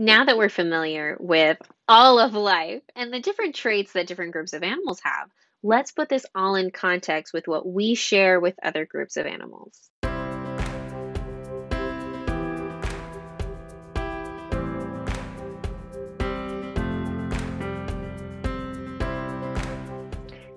Now that we're familiar with all of life and the different traits that different groups of animals have, let's put this all in context with what we share with other groups of animals.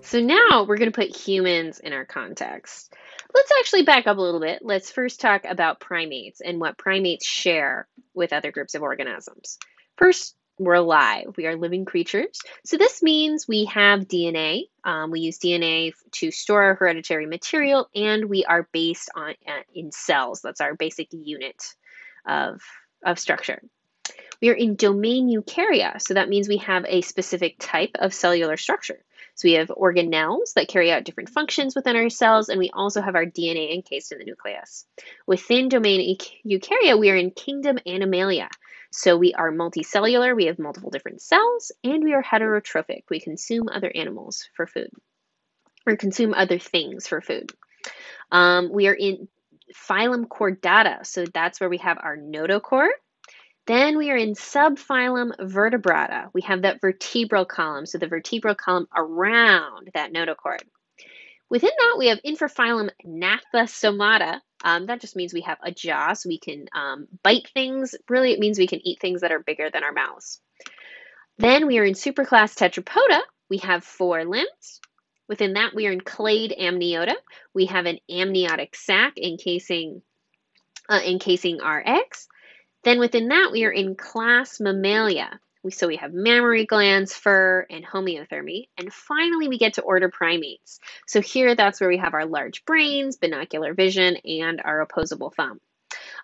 So now we're going to put humans in our context. Let's actually back up a little bit. Let's first talk about primates and what primates share with other groups of organisms. First, we're alive. We are living creatures. So this means we have DNA. Um, we use DNA to store our hereditary material, and we are based on uh, in cells. That's our basic unit of, of structure. We are in domain eukarya, so that means we have a specific type of cellular structure. So we have organelles that carry out different functions within our cells, and we also have our DNA encased in the nucleus. Within domain eukarya, we are in kingdom Animalia. So we are multicellular, we have multiple different cells, and we are heterotrophic. We consume other animals for food, or consume other things for food. Um, we are in phylum Chordata, so that's where we have our notochord, then we are in subphylum Vertebrata. We have that vertebral column, so the vertebral column around that notochord. Within that, we have infraphylum Gnathostomata. Um, that just means we have a jaw, so we can um, bite things. Really, it means we can eat things that are bigger than our mouths. Then we are in superclass Tetrapoda. We have four limbs. Within that, we are in clade Amniota. We have an amniotic sac encasing, uh, encasing our eggs. Then within that, we are in class Mammalia. We, so we have mammary glands, fur, and homeothermy. And finally, we get to order primates. So here, that's where we have our large brains, binocular vision, and our opposable thumb.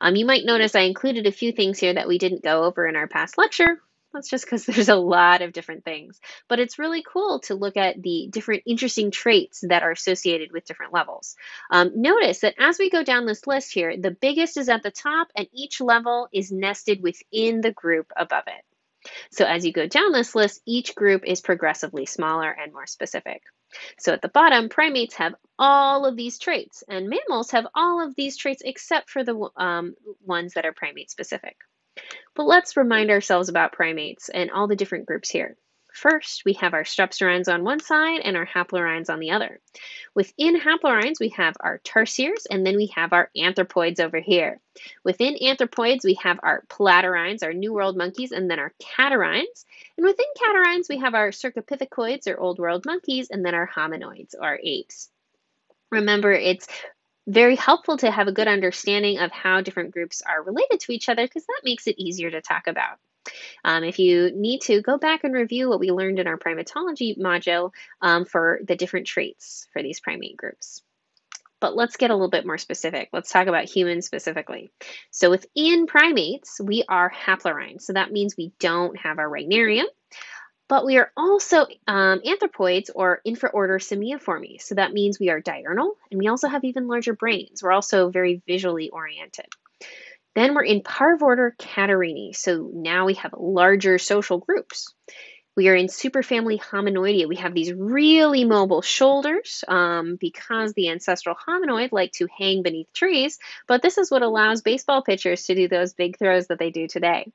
Um, you might notice I included a few things here that we didn't go over in our past lecture. That's just because there's a lot of different things. But it's really cool to look at the different interesting traits that are associated with different levels. Um, notice that as we go down this list here, the biggest is at the top and each level is nested within the group above it. So as you go down this list, each group is progressively smaller and more specific. So at the bottom, primates have all of these traits, and mammals have all of these traits except for the um, ones that are primate specific. But let's remind ourselves about primates and all the different groups here. First, we have our strepsirrhines on one side and our haplorhines on the other. Within haplorhines, we have our tarsiers, and then we have our anthropoids over here. Within anthropoids, we have our platyrrhines, our New World monkeys, and then our catarrhines. And within catarrhines, we have our cercopithecoids, or Old World monkeys, and then our hominoids, or apes. Remember, it's very helpful to have a good understanding of how different groups are related to each other because that makes it easier to talk about. Um, if you need to, go back and review what we learned in our primatology module um, for the different traits for these primate groups. But let's get a little bit more specific. Let's talk about humans specifically. So within primates, we are haplorhines. So that means we don't have our rhinarium. But we are also um, anthropoids or infraorder Simiiformes. So that means we are diurnal and we also have even larger brains. We're also very visually oriented. Then we're in parvorder Catarrhini. So now we have larger social groups. We are in superfamily Hominoidea. We have these really mobile shoulders um, because the ancestral hominoid like to hang beneath trees, but this is what allows baseball pitchers to do those big throws that they do today.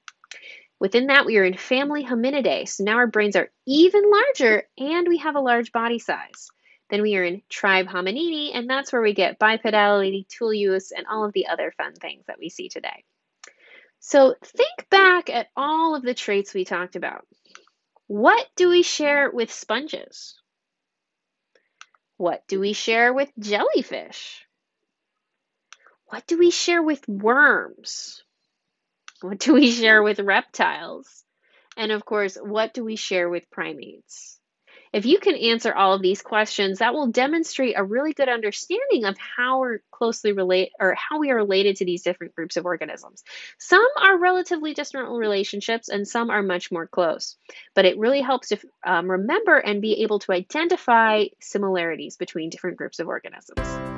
Within that, we are in family Hominidae. So now our brains are even larger and we have a large body size. Then we are in tribe Hominini, and that's where we get bipedality, tool use, and all of the other fun things that we see today. So think back at all of the traits we talked about. What do we share with sponges? What do we share with jellyfish? What do we share with worms? What do we share with reptiles? And of course, what do we share with primates? If you can answer all of these questions, that will demonstrate a really good understanding of how we're closely relate or how we are related to these different groups of organisms. Some are relatively distant relationships and some are much more close, but it really helps to um, remember and be able to identify similarities between different groups of organisms.